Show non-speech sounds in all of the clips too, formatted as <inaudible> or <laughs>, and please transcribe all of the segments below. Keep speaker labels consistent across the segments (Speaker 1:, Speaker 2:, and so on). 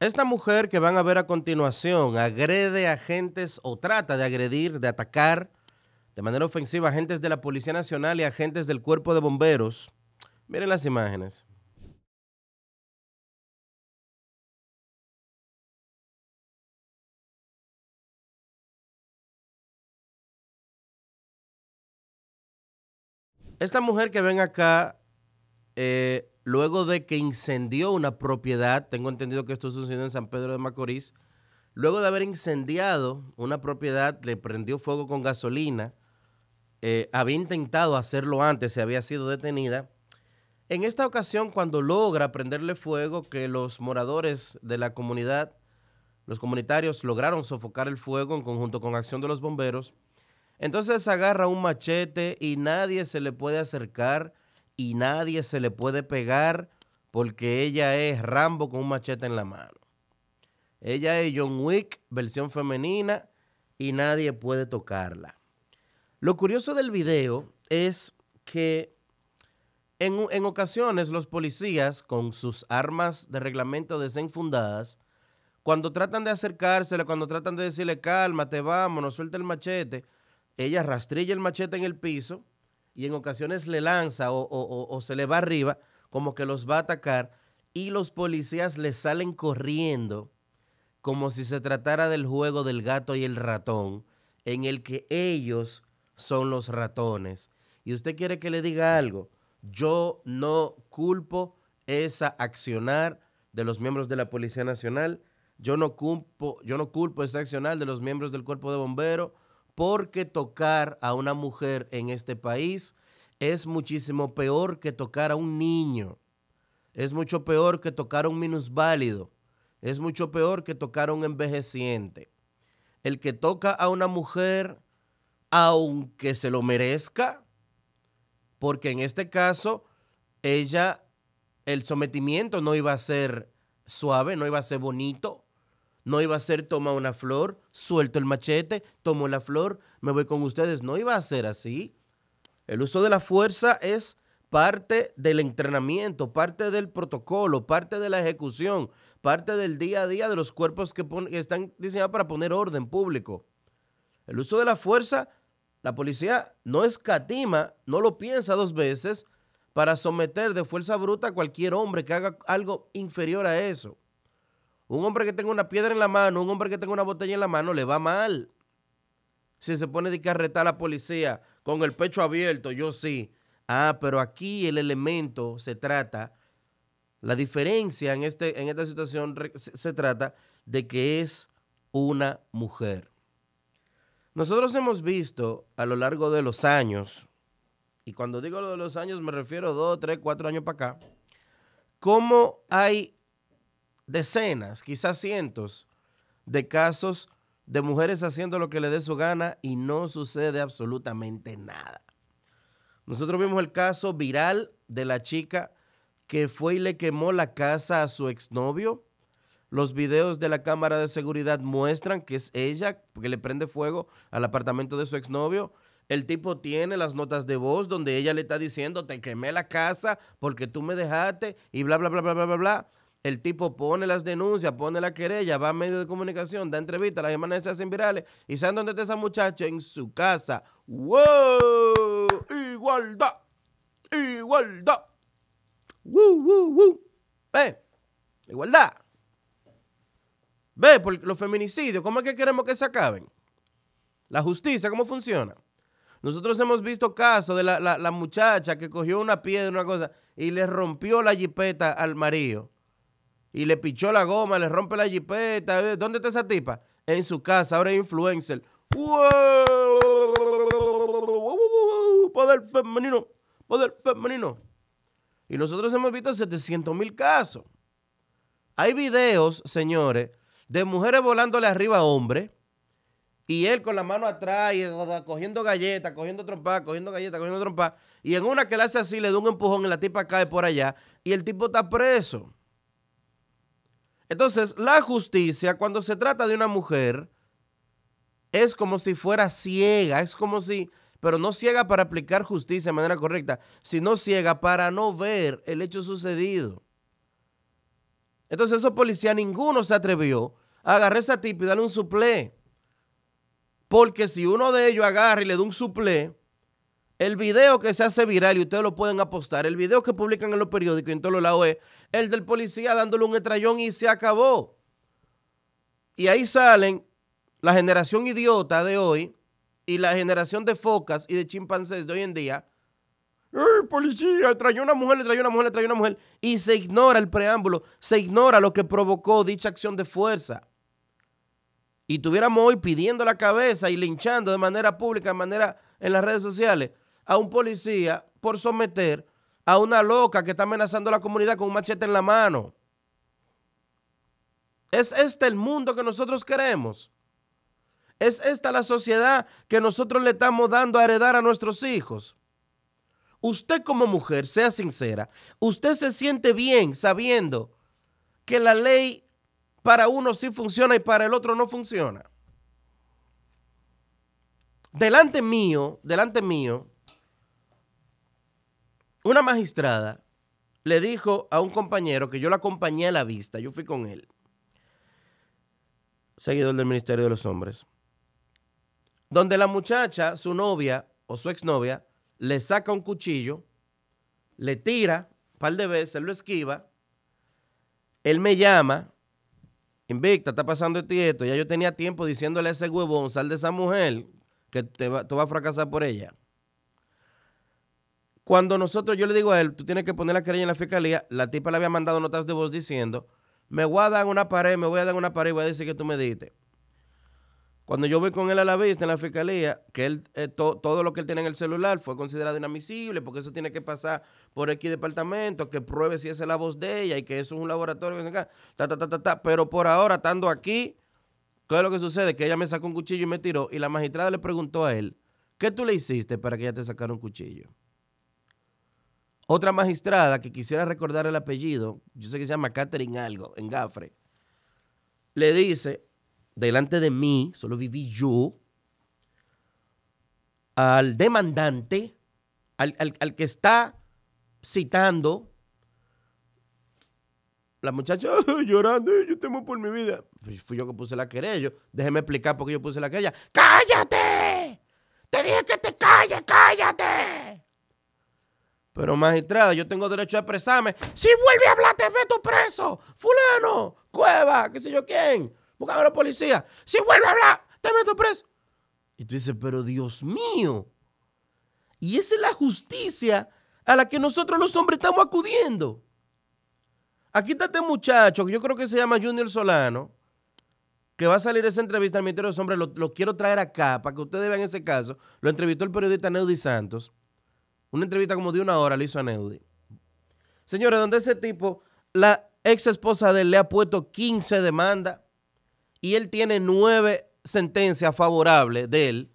Speaker 1: Esta mujer que van a ver a continuación agrede a agentes o trata de agredir, de atacar de manera ofensiva a agentes de la Policía Nacional y agentes del Cuerpo de Bomberos. Miren las imágenes. Esta mujer que ven acá eh, luego de que incendió una propiedad, tengo entendido que esto sucedió en San Pedro de Macorís, luego de haber incendiado una propiedad, le prendió fuego con gasolina, eh, había intentado hacerlo antes, se había sido detenida. En esta ocasión, cuando logra prenderle fuego, que los moradores de la comunidad, los comunitarios lograron sofocar el fuego en conjunto con acción de los bomberos, entonces agarra un machete y nadie se le puede acercar y nadie se le puede pegar porque ella es Rambo con un machete en la mano. Ella es John Wick, versión femenina, y nadie puede tocarla. Lo curioso del video es que en, en ocasiones los policías, con sus armas de reglamento desenfundadas, cuando tratan de acercársela, cuando tratan de decirle, cálmate, vámonos, suelta el machete, ella rastrilla el machete en el piso y en ocasiones le lanza o, se le va arriba, como que los va a atacar, y los policías le salen corriendo como si se tratara del juego del gato y el ratón, en el que ellos son los ratones. Y usted quiere que le diga algo, yo no culpo esa accionar de los miembros de la Policía Nacional, yo no culpo, yo no culpo esa accionar de los miembros del Cuerpo de Bomberos, porque tocar a una mujer en este país es muchísimo peor que tocar a un niño. Es mucho peor que tocar a un minusválido. Es mucho peor que tocar a un envejeciente. El que toca a una mujer, aunque se lo merezca, porque en este caso ella, el sometimiento no iba a ser suave, no iba a ser bonito, no iba a ser toma una flor, suelto el machete, tomo la flor, me voy con ustedes. No iba a ser así. El uso de la fuerza es parte del entrenamiento, parte del protocolo, parte de la ejecución, parte del día a día de los cuerpos que, están diseñados para poner orden público. El uso de la fuerza, la policía no escatima, no lo piensa dos veces para someter de fuerza bruta a cualquier hombre que haga algo inferior a eso. Un hombre que tenga una piedra en la mano, un hombre que tenga una botella en la mano, le va mal. Si se pone de carreta a la policía con el pecho abierto, yo sí. Ah, pero aquí el elemento se trata, la diferencia en, este, en esta situación se, trata de que es una mujer. Nosotros hemos visto a lo largo de los años, y cuando digo lo de los años me refiero dos, tres, cuatro años para acá, cómo hay decenas, quizás cientos de casos de mujeres haciendo lo que le dé su gana y no sucede absolutamente nada. Nosotros vimos el caso viral de la chica que fue y le quemó la casa a su exnovio. Los videos de la cámara de seguridad muestran que es ella que le prende fuego al apartamento de su exnovio. El tipo tiene las notas de voz donde ella le está diciendo, te quemé la casa porque tú me dejaste y bla, bla, bla, bla, bla, bla, bla. El tipo pone las denuncias, pone la querella, va a medios de comunicación, da entrevistas, las hermanas se hacen virales. ¿Y saben dónde está esa muchacha? En su casa. ¡Wow! Igualdad. Igualdad. ¡Woo, woo, woo! Ve, igualdad. Ve, por los feminicidios, ¿cómo es que queremos que se acaben? La justicia, ¿cómo funciona? Nosotros hemos visto casos de la, la muchacha que cogió una piedra, una cosa, y le rompió la jipeta al marido y le pichó la goma, le rompe la jipeta. ¿Dónde está esa tipa? En su casa, ahora es influencer. Poder femenino, poder femenino. Y nosotros hemos visto 700 mil casos. Hay videos, señores, de mujeres volándole arriba a hombres y él con la mano atrás y cogiendo galletas, cogiendo trompas, cogiendo galletas, cogiendo trompas. Y en una que le hace así, le da un empujón y la tipa cae por allá y el tipo está preso. Entonces, la justicia, cuando se trata de una mujer, es como si fuera ciega, es como si, pero no ciega para aplicar justicia de manera correcta, sino ciega para no ver el hecho sucedido. Entonces esos policías, ninguno se atrevió a agarrar a esa tipa y darle un suplé. Porque si uno de ellos agarra y le da un suplé, el video que se hace viral y ustedes lo pueden apostar, el video que publican en los periódicos y en todos los lados es el del policía dándole un estrellón y se acabó. Y ahí salen la generación idiota de hoy y la generación de focas y de chimpancés de hoy en día. ¡Ay, policía! Trayó una mujer, le trayó una mujer, le trayó una mujer. Y se ignora el preámbulo, se ignora lo que provocó dicha acción de fuerza. Y tuviéramos hoy pidiendo la cabeza y linchando de manera pública, de manera en las redes sociales, a un policía por someter a una loca que está amenazando a la comunidad con un machete en la mano. ¿Es este el mundo que nosotros queremos? ¿Es esta la sociedad que nosotros le estamos dando a heredar a nuestros hijos? Usted como mujer, sea sincera, usted se siente bien sabiendo que la ley para uno sí funciona y para el otro no funciona. Delante mío, delante mío, una magistrada le dijo a un compañero que yo la acompañé a la vista, yo fui con él, seguidor del Ministerio de los Hombres, donde la muchacha, su novia o su exnovia, le saca un cuchillo, le tira un par de veces, lo esquiva, él me llama, invicta, está pasando esto ya yo tenía tiempo diciéndole a ese huevón, sal de esa mujer, que te va, tú vas a fracasar por ella. Cuando nosotros, yo le digo a él, tú tienes que poner la querella en la fiscalía, la tipa le había mandado notas de voz diciendo, me voy a dar una pared, me voy a dar una pared y voy a decir que tú me diste. Cuando yo voy con él a la vista en la fiscalía, que él, eh, todo lo que él tiene en el celular fue considerado inadmisible, porque eso tiene que pasar por X departamento, que pruebe si esa es la voz de ella y que eso es un laboratorio, que ta, ta, ta, ta, Pero por ahora, estando aquí, ¿qué es lo que sucede? Que ella me sacó un cuchillo y me tiró, y la magistrada le preguntó a él, ¿qué tú le hiciste para que ella te sacara un cuchillo? Otra magistrada que quisiera recordar el apellido, yo sé que se llama Catherine Algo, en Gafre, le dice, delante de mí, solo viví yo, al demandante, al, que está citando, la muchacha <laughs> llorando, yo temo por mi vida. Pues fui yo que puse la querella. Déjeme explicar por qué yo puse la querella. ¡Cállate! Te dije que te calles, cállate. Pero magistrada, yo tengo derecho a expresarme. Si vuelve a hablar, te meto preso. Fulano, Cueva, qué sé yo quién. Buscame a la policía. Si vuelve a hablar, te meto preso. Y tú dices, pero Dios mío. Y esa es la justicia a la que nosotros los hombres estamos acudiendo. Aquí está este muchacho, que yo creo que se llama Junior Solano, que va a salir esa entrevista al Ministerio de los Hombres. Lo, lo, quiero traer acá para que ustedes vean ese caso. Lo entrevistó el periodista Neudi Santos. Una entrevista como de una hora le hizo a Neudi. Señores, donde ese tipo, la ex esposa de él le ha puesto 15 demandas y él tiene nueve sentencias favorables de él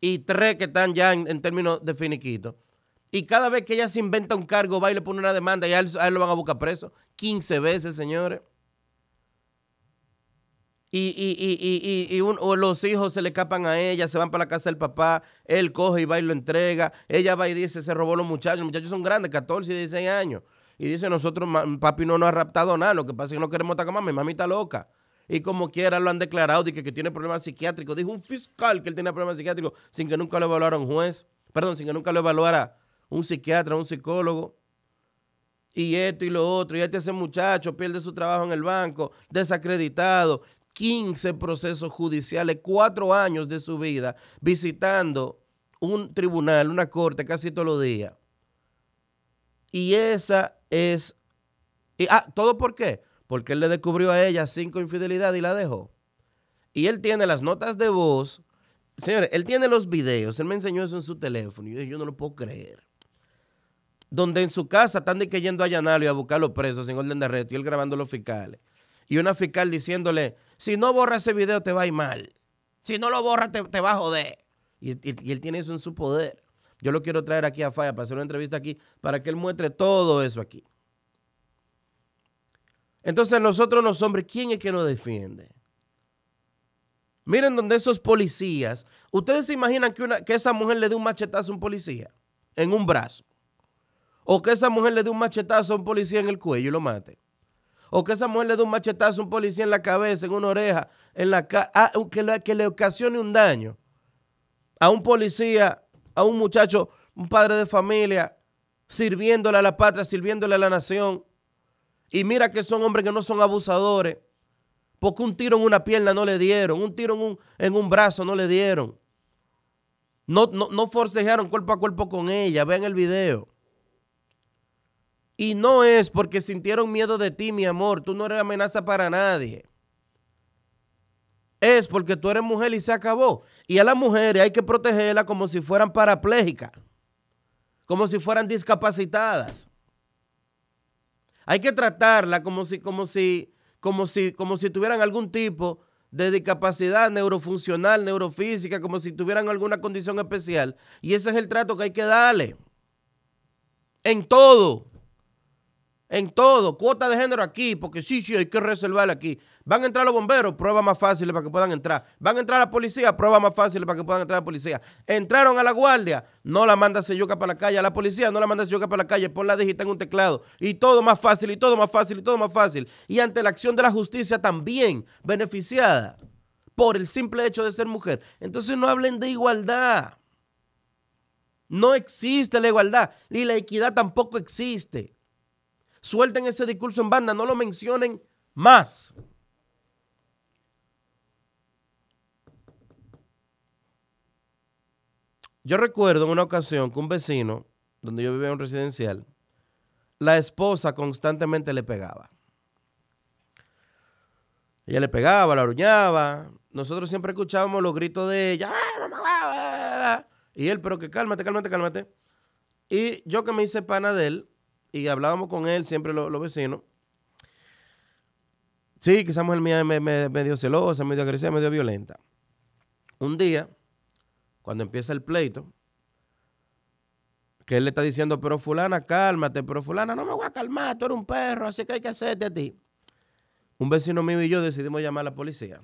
Speaker 1: y tres que están ya en, términos de finiquito. Y cada vez que ella se inventa un cargo, va y le pone una demanda y a él, lo van a buscar preso. 15 veces, señores. Y, y, y, o los hijos se le escapan a ella, se van para la casa del papá, él coge y va y lo entrega, ella va y dice, se robó los muchachos, los muchachos son grandes, 14 y 16 años. Y dice, nosotros, papi no nos ha raptado nada, lo que pasa es que no queremos estar con mami, mami está loca. Y como quiera lo han declarado de que, que tiene problemas psiquiátricos. Dijo un fiscal que él tenía problemas psiquiátricos sin que nunca lo evaluara un juez, perdón, sin que nunca lo evaluara un psiquiatra, un psicólogo y esto y lo otro, y este ese muchacho pierde su trabajo en el banco, desacreditado, 15 procesos judiciales, cuatro años de su vida visitando un tribunal, una corte casi todos los días. Y esa es... Y, ah, ¿todo por qué? Porque él le descubrió a ella cinco infidelidades y la dejó. Y él tiene las notas de voz. Señores, él tiene los videos. Él me enseñó eso en su teléfono. Y yo, yo no lo puedo creer. Donde en su casa están que yendo a allanarlo y a buscar los presos sin orden de arresto. Y él grabando los fiscales y una fiscal diciéndole, si no borra ese video te va a ir mal. Si no lo borra te, va a joder. Y, él tiene eso en su poder. Yo lo quiero traer aquí a Falla para hacer una entrevista aquí, para que él muestre todo eso aquí. Entonces nosotros los hombres, ¿quién es que nos defiende? Miren donde esos policías, ¿ustedes se imaginan que, una, que esa mujer le dé un machetazo a un policía en un brazo? O que esa mujer le dé un machetazo a un policía en el cuello y lo mate o que esa mujer le dé un machetazo a un policía en la cabeza, en una oreja, en la cara, ah, que, le, ocasione un daño a un policía, a un muchacho, un padre de familia, sirviéndole a la patria, sirviéndole a la nación. Y mira que son hombres que no son abusadores, porque un tiro en una pierna no le dieron, un tiro en un, en un brazo no le dieron. No, no, no forcejearon cuerpo a cuerpo con ella, vean el video. Y no es porque sintieron miedo de ti, mi amor. Tú no eres amenaza para nadie. Es porque tú eres mujer y se acabó. Y a las mujeres hay que protegerlas como si fueran parapléjicas, como si fueran discapacitadas. Hay que tratarla como si, como si, como si, como si tuvieran algún tipo de discapacidad neurofuncional, neurofísica, como si tuvieran alguna condición especial. Y ese es el trato que hay que darle. En todo. En todo, cuota de género aquí, porque sí, sí, hay que reservar aquí. Van a entrar los bomberos, prueba más fácil para que puedan entrar. Van a entrar la policía, prueba más fácil para que puedan entrar la policía. Entraron a la guardia, no la manda Seyuca para la calle. A la policía, no la manda Seyuca para la calle, pon la digita en un teclado. Y todo más fácil, y todo más fácil, y todo más fácil. Y ante la acción de la justicia también beneficiada por el simple hecho de ser mujer. Entonces no hablen de igualdad. No existe la igualdad, ni la equidad tampoco existe. Suelten ese discurso en banda, no lo mencionen más. Yo recuerdo en una ocasión que un vecino, donde yo vivía en un residencial, la esposa constantemente le pegaba. Ella le pegaba, la aruñaba. Nosotros siempre escuchábamos los gritos de ella. Y él, pero que cálmate, cálmate, cálmate. Y yo que me hice pana de él, y hablábamos con él, siempre los, vecinos. Sí, que esa mujer mía es medio celosa, medio agresiva, medio violenta. Un día, cuando empieza el pleito, que él le está diciendo, pero fulana, cálmate, pero fulana, no me voy a calmar, tú eres un perro, así que hay que hacerte a ti. Un vecino mío y yo decidimos llamar a la policía.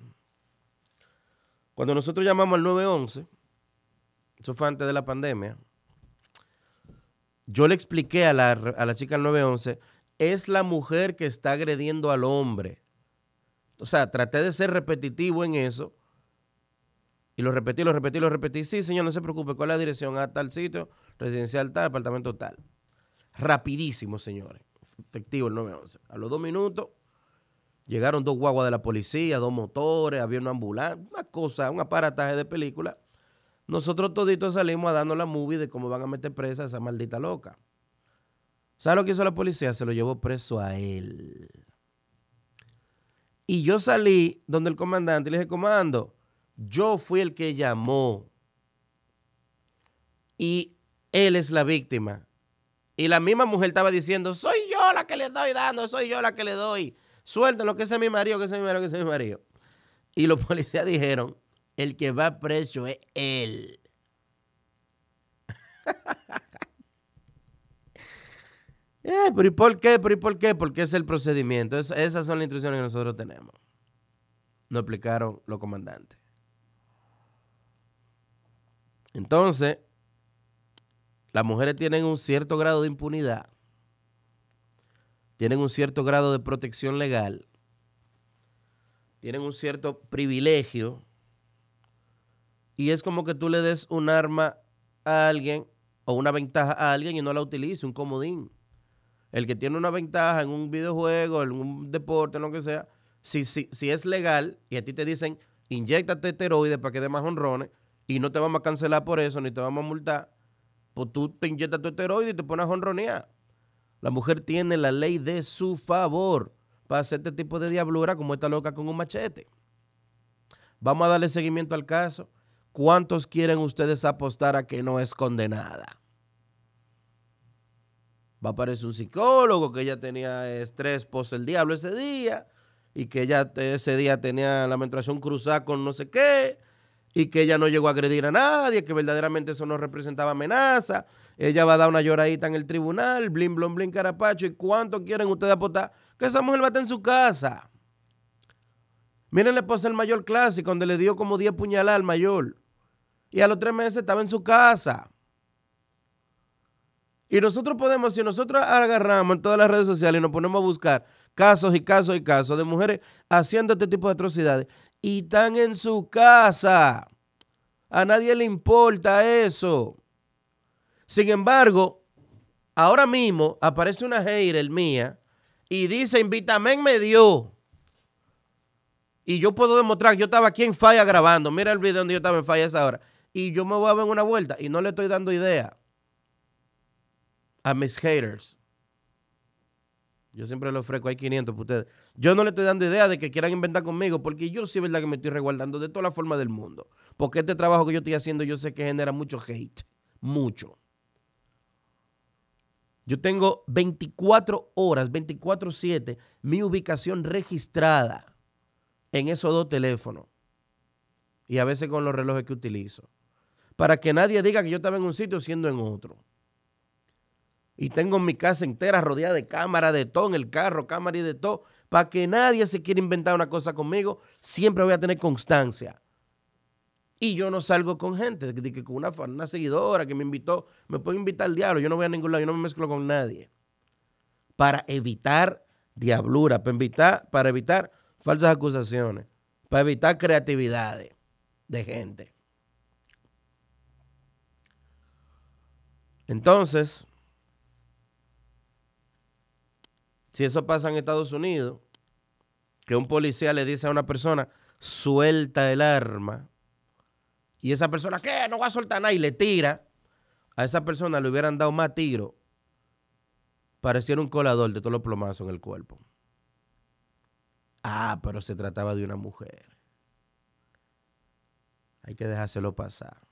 Speaker 1: Cuando nosotros llamamos al 911, eso fue antes de la pandemia, yo le expliqué a la, a la chica del 911, es la mujer que está agrediendo al hombre. O sea, traté de ser repetitivo en eso. Y lo repetí, lo repetí, lo repetí. Sí, señor, no se preocupe. ¿Cuál es la dirección? A tal sitio, residencial tal, apartamento tal. Rapidísimo, señores. Efectivo el 911. A los dos minutos llegaron dos guaguas de la policía, dos motores, había una ambulancia, una cosa, un aparataje de película. Nosotros toditos salimos a darnos la movie de cómo van a meter presa a esa maldita loca. ¿Sabes lo que hizo la policía? Se lo llevó preso a él. Y yo salí donde el comandante y le dije, comando, yo fui el que llamó. Y él es la víctima. Y la misma mujer estaba diciendo, soy yo la que le doy dando, soy yo la que le doy. Suéltalo, que ese es mi marido, que ese es mi marido, que ese es mi marido. Y los <laughs> policías dijeron, el que va preso es él. <laughs> Eh, pero ¿y por qué? ¿Pero y por qué? Porque es el procedimiento. esas son las instrucciones que nosotros tenemos. Nos explicaron los comandantes. Entonces, las mujeres tienen un cierto grado de impunidad, tienen un cierto grado de protección legal, tienen un cierto privilegio y es como que tú le des un arma a alguien o una ventaja a alguien y no la utilice, un comodín. El que tiene una ventaja en un videojuego, en un deporte, en lo que sea, si, si, si es legal y a ti te dicen, inyectate esteroides para que dé más honrones y no te vamos a cancelar por eso, ni te vamos a multar, pues tú te inyectas tu esteroide y te pones a honronear. La mujer tiene la ley de su favor para hacer este tipo de diablura como esta loca con un machete. Vamos a darle seguimiento al caso. ¿Cuántos quieren ustedes apostar a que no es condenada? Va a aparecer un psicólogo que ella tenía estrés post el diablo ese día y que ella ese día tenía la menstruación cruzada con no sé qué y que ella no llegó a agredir a nadie, que verdaderamente eso no representaba amenaza. Ella va a dar una lloradita en el tribunal, blin, blin, blin, carapacho. ¿Y cuánto quieren ustedes apostar? Que esa mujer va a estar en su casa. Miren la esposa del mayor clásico, donde le dio como 10 puñaladas al mayor y a los tres meses estaba en su casa. Y nosotros podemos, si nosotros agarramos en todas las redes sociales y nos ponemos a buscar casos y casos y casos de mujeres haciendo este tipo de atrocidades y están en su casa. A nadie le importa eso. Sin embargo, ahora mismo aparece una hater mía y dice, invítame me dio. Y yo puedo demostrar que yo estaba aquí en Falla grabando. Mira el video donde yo estaba en Falla esa hora. Y yo me voy a ver una vuelta y no le estoy dando idea a mis haters. Yo siempre le ofrezco, hay 500 para ustedes. Yo no le estoy dando idea de que quieran inventar conmigo, porque yo sí verdad que me estoy resguardando de todas las formas del mundo. Porque este trabajo que yo estoy haciendo, yo sé que genera mucho hate. Mucho. Yo tengo 24 horas, 24-7, mi ubicación registrada en esos dos teléfonos. Y a veces con los relojes que utilizo. Para que nadie diga que yo estaba en un sitio siendo en otro. Y tengo mi casa entera rodeada de cámara, de todo, en el carro, cámara y de todo. Para que nadie se quiera inventar una cosa conmigo, siempre voy a tener constancia. Y yo no salgo con gente, que, con una, una seguidora que me invitó, me puede invitar al diablo, yo no voy a ningún lado, yo no me mezclo con nadie. Para evitar diablura, para evitar, para evitar falsas acusaciones, para evitar creatividades de gente. Entonces, Si eso pasa en Estados Unidos, que un policía le dice a una persona, suelta el arma, y esa persona, ¿qué? No va a soltar nada, y le tira, a esa persona le hubieran dado más tiro, pareciera un colador de todos los plomazos en el cuerpo. Ah, pero se trataba de una mujer. Hay que dejárselo pasar.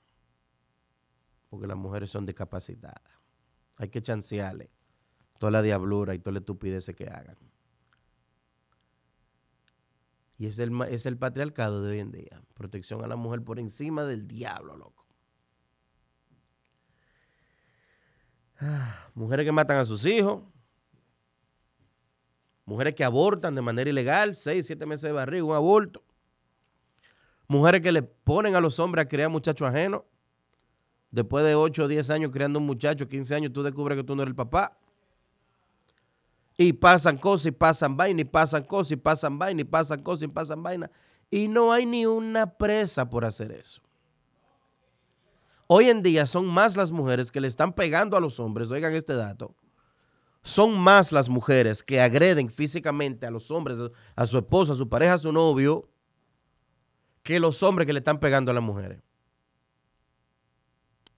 Speaker 1: Porque las mujeres son discapacitadas. Hay que chancearle toda la diablura y toda la estupidez que hagan. Y es el, es el patriarcado de hoy en día. Protección a la mujer por encima del diablo, loco. Ah, mujeres que matan a sus hijos. Mujeres que abortan de manera ilegal, seis, siete meses de barriga, un aborto. Mujeres que le ponen a los hombres a criar muchachos ajenos. Después de 8 o 10 años criando un muchacho, 15 años, tú descubres que tú no eres el papá. Y pasan cosas y pasan vainas y pasan cosas y pasan vainas y pasan cosas y pasan vainas. Y no hay ni una presa por hacer eso. Hoy en día son más las mujeres que le están pegando a los hombres, oigan este dato, son más las mujeres que agreden físicamente a los hombres, a su esposa, a su pareja, a su novio, que los hombres que le están pegando a las mujeres.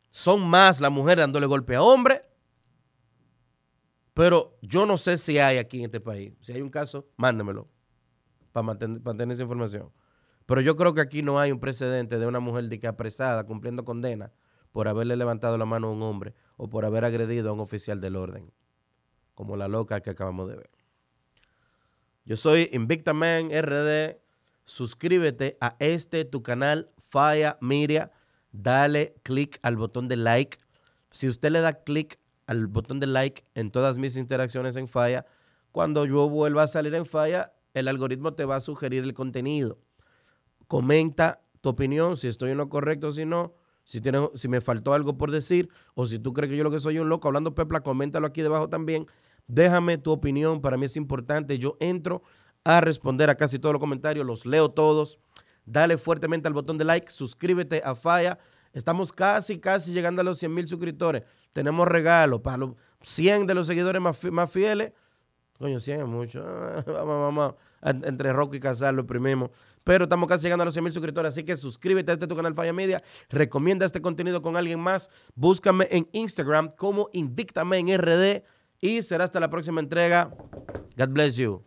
Speaker 1: Son más las mujeres dándole golpe a hombres pero yo no sé si hay aquí en este país. Si hay un caso, mándemelo para mantener, esa información. Pero yo creo que aquí no hay un precedente de una mujer de que apresada cumpliendo condena por haberle levantado la mano a un hombre o por haber agredido a un oficial del orden, como la loca que acabamos de ver. Yo soy Invicta Man RD. Suscríbete a este tu canal Faya Miria. Dale click al botón de like. Si usted le da click al botón de like en todas mis interacciones en Falla. Cuando yo vuelva a salir en Falla, el algoritmo te va a sugerir el contenido. Comenta tu opinión, si estoy en lo correcto o si no. Si, si me faltó algo por decir o si tú crees que yo lo que soy un loco hablando pepla, coméntalo aquí debajo también. Déjame tu opinión, para mí es importante. Yo entro a responder a casi todos los comentarios, los leo todos. Dale fuertemente al botón de like, suscríbete a Falla. Estamos casi, casi llegando a los 100 mil suscriptores. Tenemos regalos para los 100 de los seguidores más, más fieles. Coño, 100 es mucho. <laughs> vamos, vamos. Entre Rocky y Casar lo primero. Pero estamos casi llegando a los 100 mil suscriptores. Así que suscríbete a este tu canal Falla Media. Recomienda este contenido con alguien más. Búscame en Instagram como Indíctame en RD. Y será hasta la próxima entrega. God bless you.